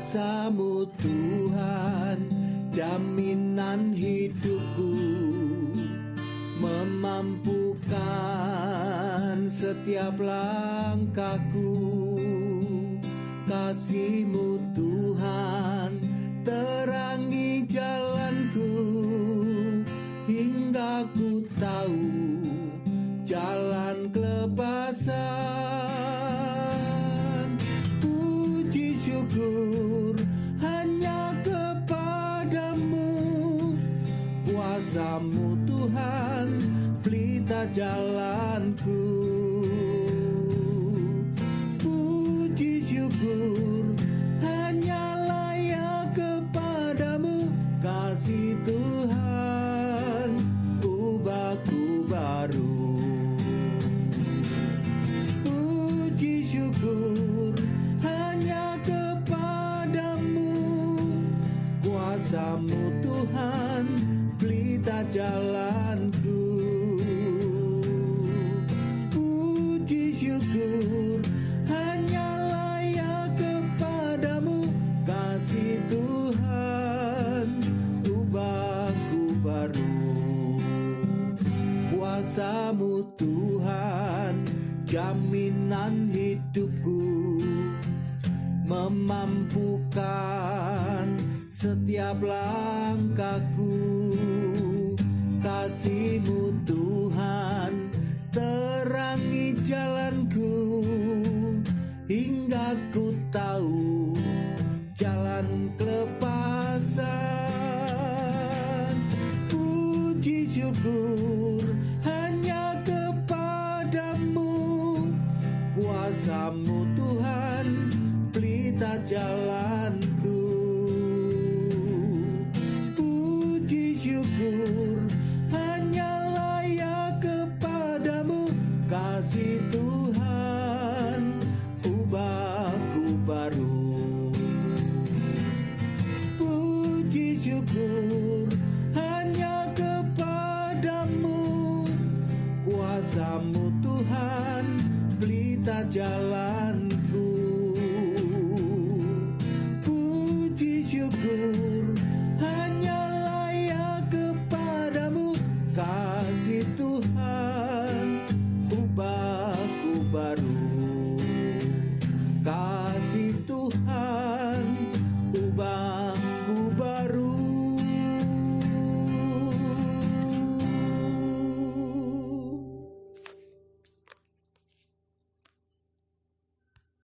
Kuasamu Tuhan Jaminan hidupku. Memampukan setiap langkahku. Kasihmu Tuhan Terangi jalanku Hingga ku tahu Jalan kelepasan. Puji syukur Kuasamu Tuhan pelita jalanku. Puji syukur hanya layak kepadamu. Kasih Tuhan ubahku baru. Puji syukur hanya kepadamu. Kuasamu Tuhan pelita jalanku. Puji syukur hanya layak kepadamu. Kasih Tuhan ubahku baru. Kuasamu Tuhan jaminan hidupku. Memampukan setiap langkahku Kasihmu Tuhan terangi jalanku Hingga ku tahu jalan kelepasan. Puji syukur hanya kepadamu Kuasamu Tuhan pelita jalanku syukur hanya kepadamu. Kuasamu Tuhan pelita jalanku